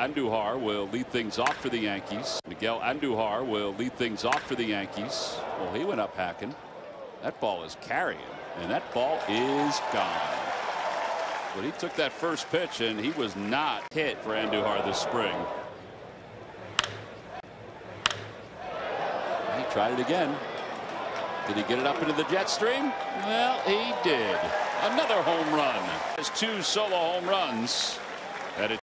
Andujar will lead things off for the Yankees. Miguel Andujar will lead things off for the Yankees. Well, he went up hacking. That ball is carrying, and that ball is gone. But he took that first pitch, and he was not hit for Andujar this spring. He tried it again. Did he get it up into the jet stream? Well, he did. Another home run. His two solo home runs.